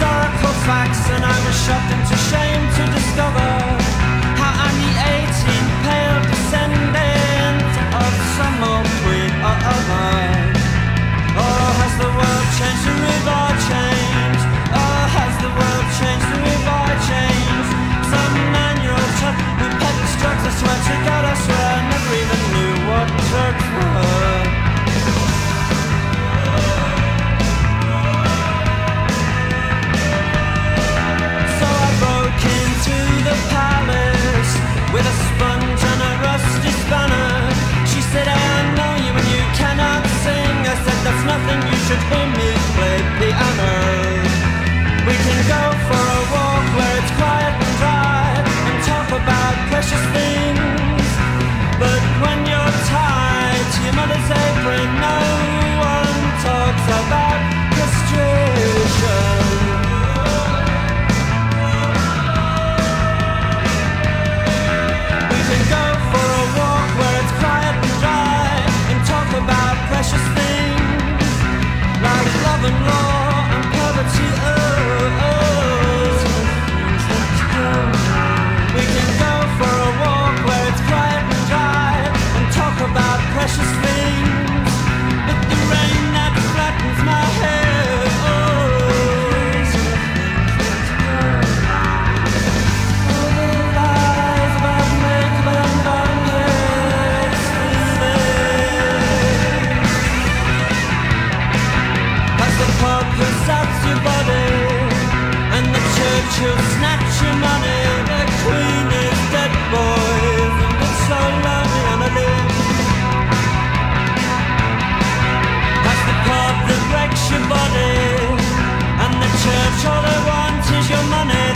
historical facts, and I was shocked into shame to discover. money.